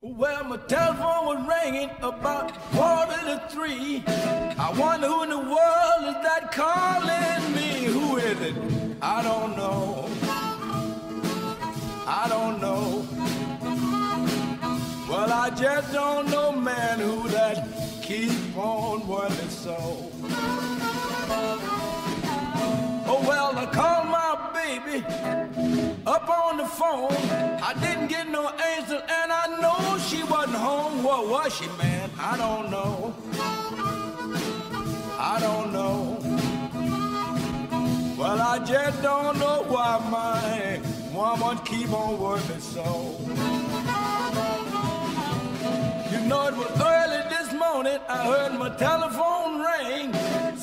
Well, my telephone was ringing about quarter to three. I wonder who in the world is that calling me? Who is it? I don't know. I don't know. Well, I just don't know, man, who that keep on wondering so. Phone. I didn't get no answer, and I know she wasn't home. What was she, man? I don't know. I don't know. Well, I just don't know why my woman keep on working so. You know it was early this morning. I heard my telephone ring.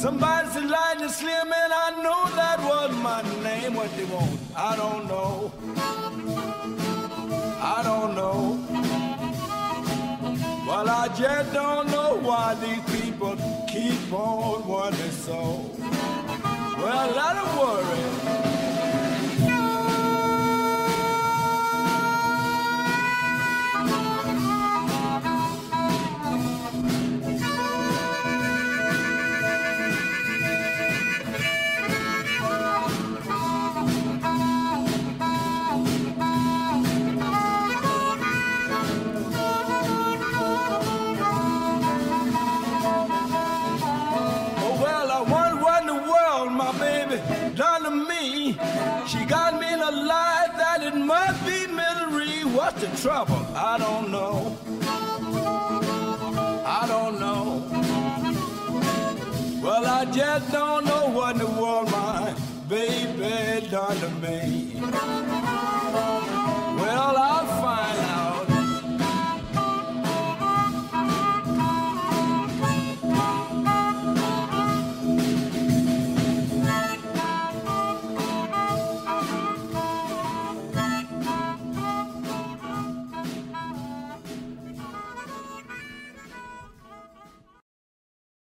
Somebody said Lightning Slim, and I know that was my name. What they want, I don't know. I don't know. Well, I just don't know why these people keep on wondering so. That it must be misery. What's the trouble? I don't know. I don't know. Well, I just don't know what in the world my baby done to me.